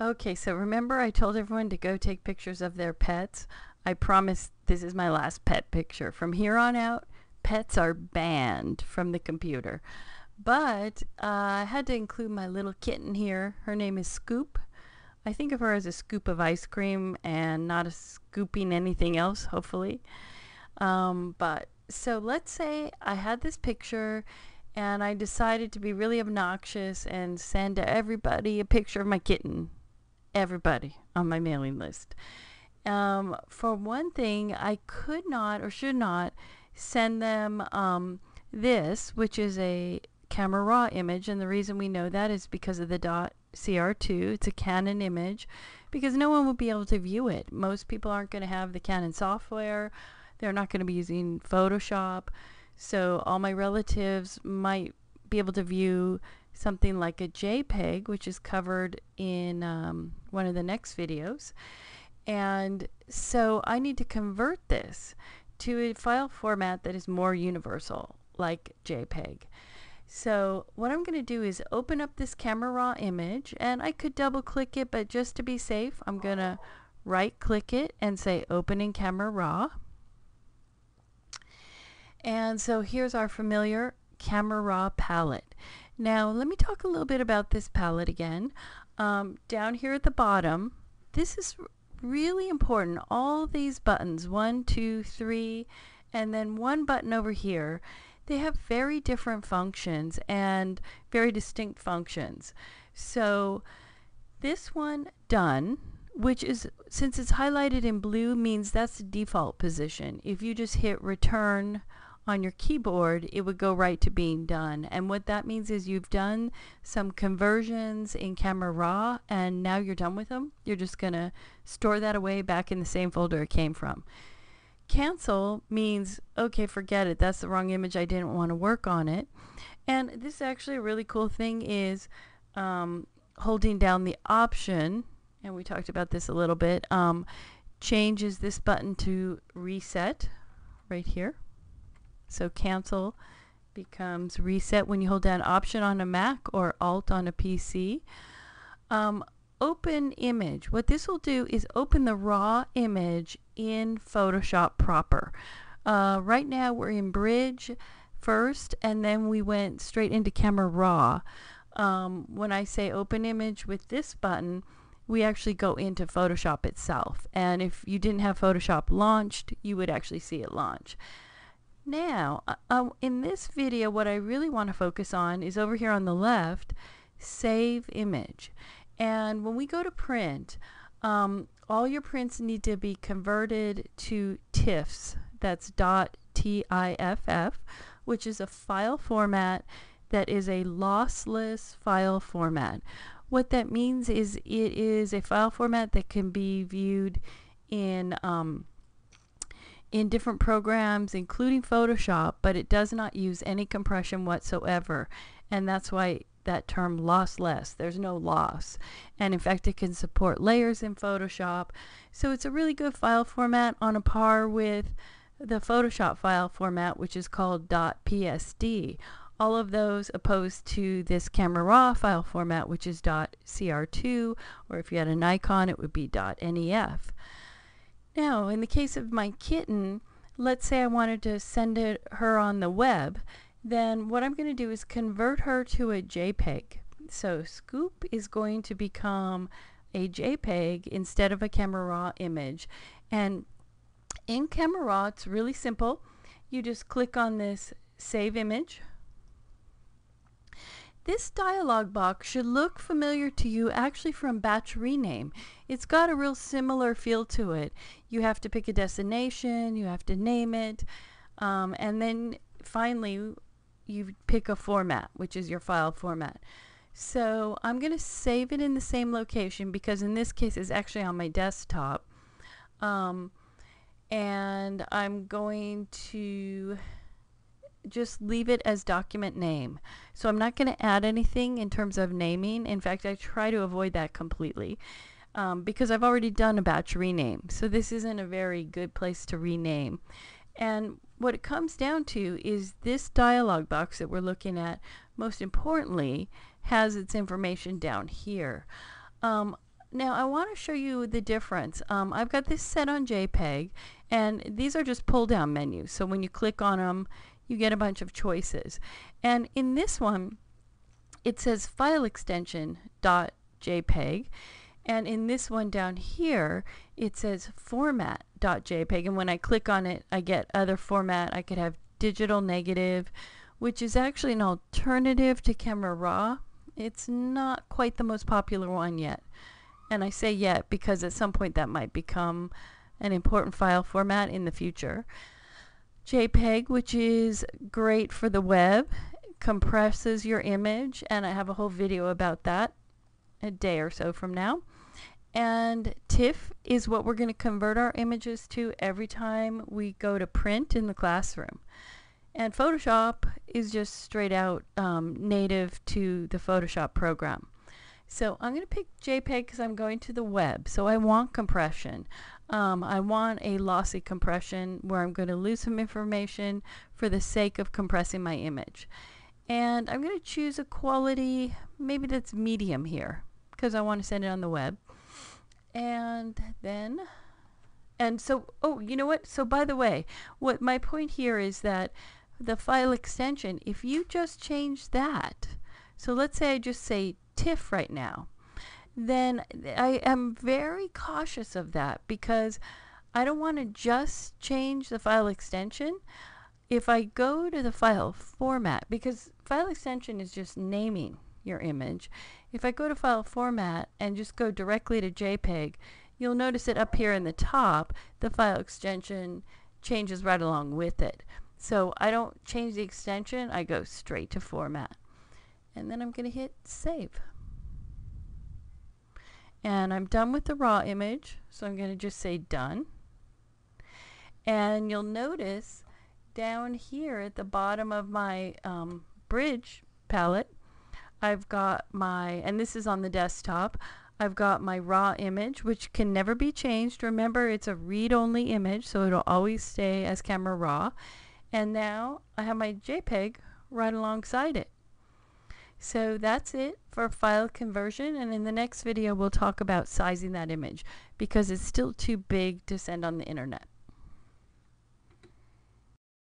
Okay, so remember I told everyone to go take pictures of their pets? I promise this is my last pet picture. From here on out, pets are banned from the computer. But uh, I had to include my little kitten here. Her name is Scoop. I think of her as a scoop of ice cream and not a scooping anything else, hopefully. Um, but so let's say I had this picture and I decided to be really obnoxious and send everybody a picture of my kitten. Everybody on my mailing list. Um, for one thing, I could not or should not send them um, this, which is a camera raw image. And the reason we know that is because of the dot CR2. It's a Canon image because no one will be able to view it. Most people aren't going to have the Canon software. They're not going to be using Photoshop. So all my relatives might be able to view something like a JPEG, which is covered in um, one of the next videos. And so I need to convert this to a file format that is more universal, like JPEG. So what I'm going to do is open up this camera raw image and I could double click it but just to be safe I'm going to right click it and say open in camera raw. And so here's our familiar camera raw palette. Now let me talk a little bit about this palette again. Um, down here at the bottom this is really important. All these buttons, one, two, three, and then one button over here, they have very different functions and very distinct functions. So this one, done, which is, since it's highlighted in blue, means that's the default position. If you just hit return on your keyboard, it would go right to being done. And what that means is you've done some conversions in Camera Raw and now you're done with them. You're just going to store that away back in the same folder it came from. Cancel means, okay, forget it. That's the wrong image. I didn't want to work on it. And this is actually a really cool thing is um, holding down the option, and we talked about this a little bit, um, changes this button to reset right here. So cancel becomes reset when you hold down option on a Mac or alt on a PC. Um, open image. What this will do is open the raw image in Photoshop proper. Uh, right now we're in Bridge first and then we went straight into Camera Raw. Um, when I say open image with this button, we actually go into Photoshop itself. And if you didn't have Photoshop launched, you would actually see it launch. Now, uh, uh, in this video, what I really want to focus on is over here on the left, save image. And when we go to print, um, all your prints need to be converted to TIFFs. That's T-I-F-F, which is a file format that is a lossless file format. What that means is it is a file format that can be viewed in um, in different programs, including Photoshop, but it does not use any compression whatsoever. And that's why that term lossless, there's no loss. And in fact, it can support layers in Photoshop. So it's a really good file format on a par with the Photoshop file format, which is called .psd. All of those opposed to this Camera Raw file format, which is .cr2, or if you had a Nikon, it would be .nef. Now, in the case of my kitten, let's say I wanted to send it her on the web, then what I'm going to do is convert her to a JPEG. So Scoop is going to become a JPEG instead of a Camera Raw image. And in Camera Raw, it's really simple. You just click on this Save Image this dialog box should look familiar to you actually from batch rename. It's got a real similar feel to it. You have to pick a destination, you have to name it, um, and then finally you pick a format, which is your file format. So I'm going to save it in the same location because in this case it's actually on my desktop. Um, and I'm going to just leave it as document name. So I'm not going to add anything in terms of naming. In fact, I try to avoid that completely um, because I've already done a batch rename. So this isn't a very good place to rename. And what it comes down to is this dialog box that we're looking at, most importantly, has its information down here. Um, now I want to show you the difference. Um, I've got this set on JPEG, and these are just pull-down menus. So when you click on them, you get a bunch of choices. And in this one, it says file extension dot JPEG. And in this one down here, it says format JPEG. And when I click on it, I get other format. I could have digital negative, which is actually an alternative to Camera Raw. It's not quite the most popular one yet. And I say yet because at some point that might become an important file format in the future. JPEG, which is great for the web, compresses your image, and I have a whole video about that a day or so from now. And TIFF is what we're going to convert our images to every time we go to print in the classroom. And Photoshop is just straight out um, native to the Photoshop program. So I'm going to pick JPEG because I'm going to the web. So I want compression. Um, I want a lossy compression where I'm going to lose some information for the sake of compressing my image. And I'm going to choose a quality, maybe that's medium here, because I want to send it on the web. And then, and so, oh, you know what? So by the way, what my point here is that the file extension, if you just change that, so let's say I just say TIFF right now, then I am very cautious of that because I don't want to just change the file extension. If I go to the file format, because file extension is just naming your image, if I go to file format and just go directly to JPEG, you'll notice it up here in the top, the file extension changes right along with it. So I don't change the extension, I go straight to format. And then I'm going to hit save. And I'm done with the raw image so I'm going to just say done. And you'll notice down here at the bottom of my um, bridge palette I've got my and this is on the desktop I've got my raw image which can never be changed. Remember it's a read-only image so it'll always stay as camera raw. And now I have my JPEG right alongside it so that's it for file conversion and in the next video we'll talk about sizing that image because it's still too big to send on the internet.